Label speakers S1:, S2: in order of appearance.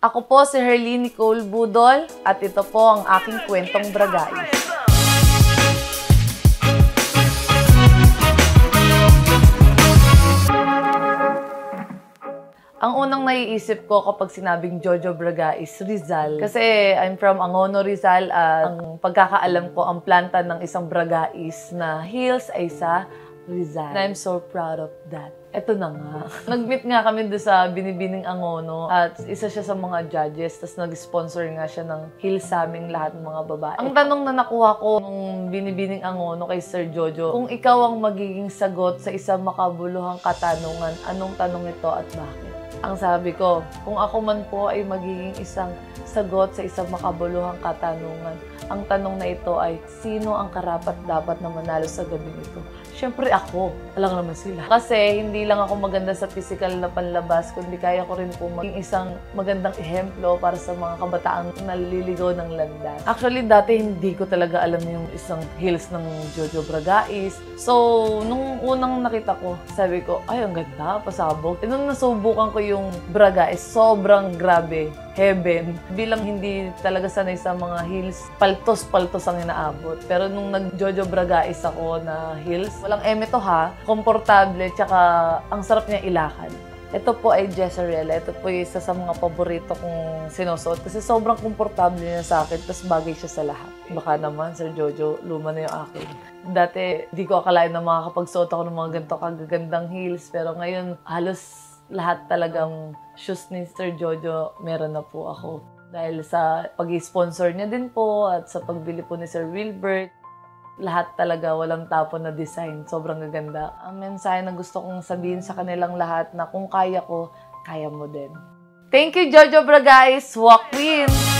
S1: Ako po si Herline Nicole Budol at ito po ang aking kwentong Bragais. Ang unang naiisip ko kapag sinabing Jojo Braga is Rizal. Kasi I'm from Angono, Rizal. At ang pagkakaalam ko, ang planta ng isang Braga is na hills ay sa Rizal. And I'm so proud of that. Ito na nga. Nag-meet nga kami doon sa Binibining Angono at isa siya sa mga judges tapos nag-sponsor nga siya ng hills sa aming lahat ng mga babae. Ang tanong na nakuha ko nung Binibining Angono kay Sir Jojo, kung ikaw ang magiging sagot sa isang makabuluhang katanungan, anong tanong ito at bakit? Ang sabi ko, kung ako man po ay magiging isang sagot sa isang makabuluhang katanungan, ang tanong na ito ay, sino ang karapat dapat na manalo sa gabi nito? Siyempre ako. Alam naman sila. Kasi hindi lang ako maganda sa physical na panlabas, kundi kaya ko rin po maging isang magandang ehemplo para sa mga kabataang naliligaw ng landas. Actually, dati hindi ko talaga alam yung isang heels ng Jojo Bragais. So, nung unang nakita ko, sabi ko, ay, ang ganda, pasabog. E nung nasubukan ko yung Bragais, sobrang grabe heaven. Bilang hindi talaga sanay sa mga heels, paltos-paltos ang inaabot. Pero nung nag-Jojo Bragais ako na heels, walang eme to ha, komportable, tsaka ang sarap niya ilakad. Ito po ay Jezreel. Ito po yung isa sa mga paborito kong sinusuot kasi sobrang komportable niya sa akin tapos bagay siya sa lahat. Baka naman, Sir Jojo, luma na yung akin. Dati, di ko akalain na makakapagsuot ako ng mga ganito kagagandang heels pero ngayon, halos lahat talagang shoes ni Sir Jojo meron na po ako. Dahil sa pag-sponsor niya din po at sa pagbili po ni Sir Wilbert, lahat talaga walang tapon na design. Sobrang gaganda. Ang mensahe na gusto kong sabihin sa kanilang lahat na kung kaya ko, kaya mo din. Thank you, Jojo Bragais! Walk Queen!